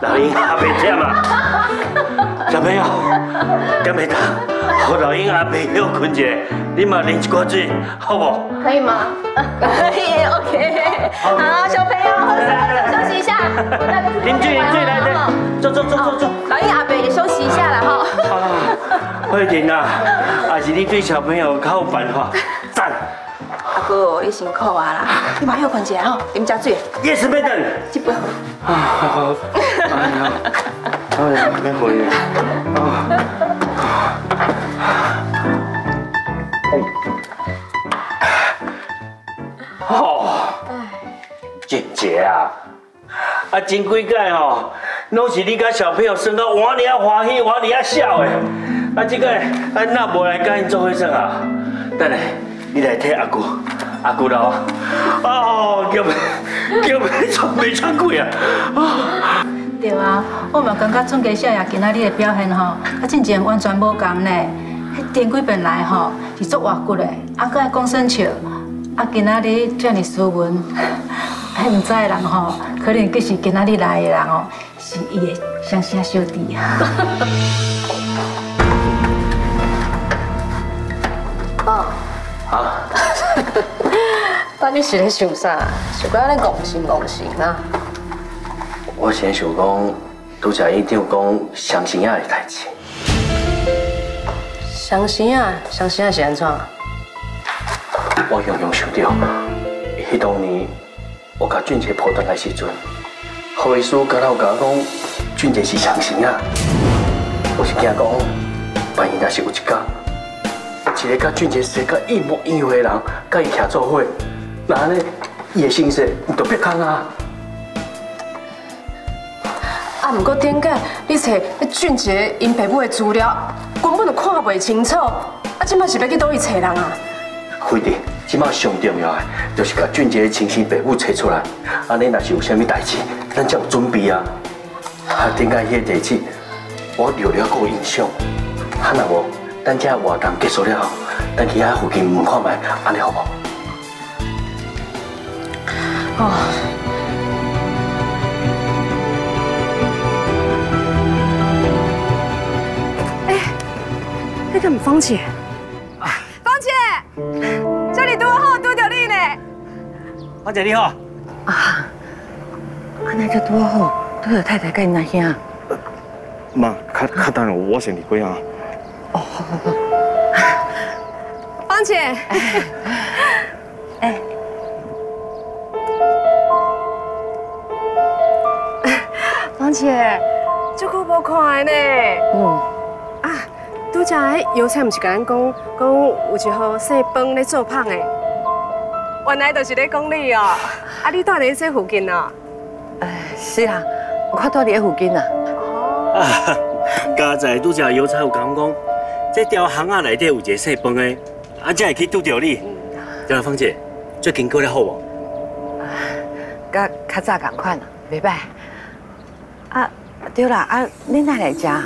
老鹰阿伯忝啊！小朋友，敢袂当，好老鹰阿伯休困一下，你嘛啉一寡水，好不？可以吗？可以，OK。好，小朋友，休息一下。啉水，啉水来来，坐坐坐坐坐。老鹰阿伯也休息一下了哈。好，慧婷啊，还是你对小朋友较有办法，你辛苦啊啦，你马上困一下吼，啉只水。Yes, madam。这杯。啊，好好。哎呀，哎呀，免回。啊。哦。姐姐啊，啊，真几届吼，拢是你甲小朋友生到活你啊欢喜，活你啊笑的。啊，这个啊，那无来甲因做伙算啊？等下。你来替阿姑，阿姑老，哦，叫咩叫咩喘没喘过啊？对啊，我嘛感觉春家小爷今仔日的表现吼，啊，真正完全无共呢。迄电几遍来吼，是足活骨的，啊，搁爱讲生笑，啊，今仔日这么斯文，迄唔知的人吼，可能就是今仔日来的人哦，是伊的乡下小弟啊。那你是咧想啥？想讲咧共心共心啊？我先想讲，拄则伊长讲相信啊的代志。相信啊，相信啊是安怎？我永远想到，迄当年我甲俊杰破断的时阵，何医师刚才有甲我讲，俊杰是相信啊。我是惊讲，万一若是有一天。一个甲俊杰生甲一模一样的人，甲伊徛做伙，那安尼伊的心事就别空啊！啊，不过点解你找俊杰因爸母的资料，根本就看不清楚，啊，今麦是要去倒位找人啊？非的，今麦上重要的，就是甲俊杰的亲生爸母找出来，安尼若是有啥物代志，咱才有准备啊！啊，点解迄个地址我留了个印象？啊，那无？等这活动结束了后，咱去他附近问看卖，安尼好不？哦。哎，那个芳姐，芳姐，这里多好，多着你呢。芳姐你好。啊，安尼就多好，多着太太跟阿兄。妈，较较等下我先离开啊。哦，好好好芳姐，哎，芳姐，这久无看呢。嗯，啊，拄则迄邮差唔是甲咱讲，讲有一号细饭咧做胖诶，原来就是咧讲你哦。啊，你住伫这附近哦？哎，是啊，我住伫附近啊。哦，啊刚才拄则油菜有讲讲。这条巷仔内底有一个细饭的，啊，才会去拄着你。张芳姐，最近过得好无？甲较早同款啦，袂歹。对啦，啊，你哪来家？